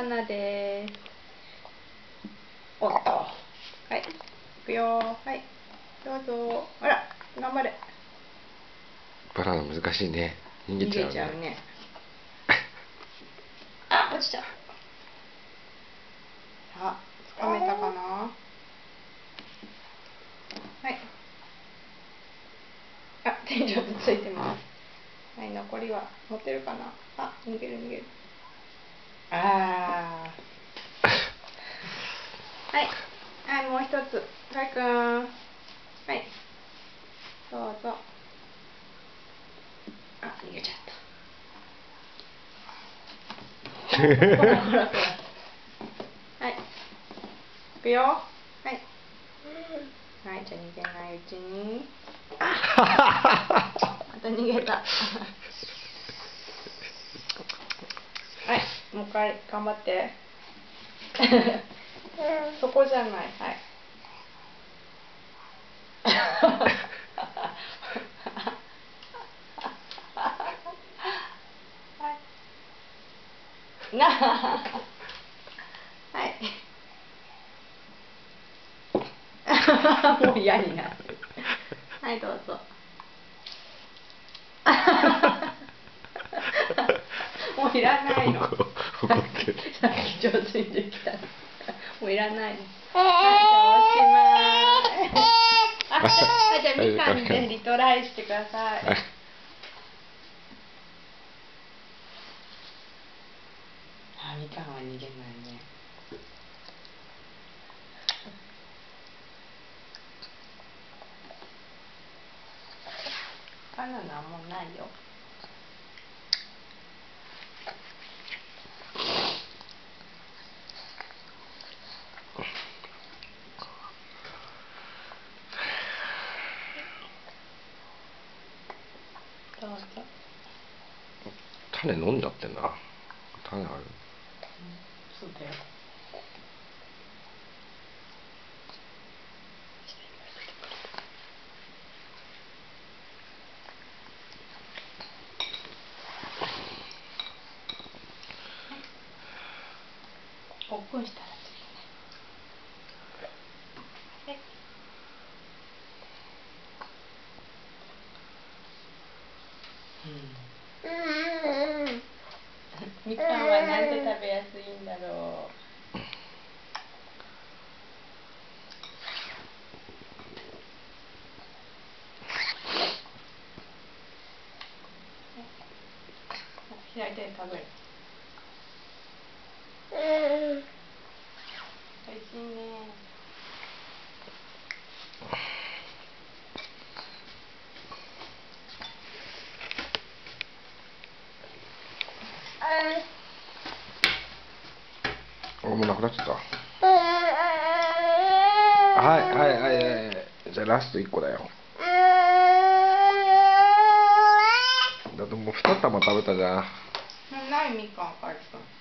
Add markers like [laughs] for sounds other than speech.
バナですおっとはい。いくよはい。どうぞあら頑張れ。バナナ難しいね。逃げちゃうね。うね。[laughs] あ落ちた。あつかめたかな？はい。あ天井とついてます。はい残りは持ってるかな？あ逃げる逃げるあー。はい。はいもう一つ。かいくん。はい。どうぞ。あ逃げちゃった。ほらほらほらはい。いくよ。はい。はいじゃあ逃げないうちに。あ [laughs] また逃げたはいもう一回頑張って。そこじゃない。はい。はい。なはい。もう嫌になる。はいどうぞ。[laughs] もういらないのさっき上手にできた。もういらない。のはいじゃあおしまいあじゃあみかんでリトライしてください。はい。あみかんは逃げないね。バナナもうないよ種飲んじゃってんな。種ある。そうだよ。[laughs] オープンしたら次ね。はい。うん。みかん。はなん。て食べやすいん。だろう。開いて食べる。おいしいね。あもうなくなっちゃった。はいはいはいはい。じゃあラスト1個だよ。だってもう2玉食べたじゃん。ないみかん、かいくん。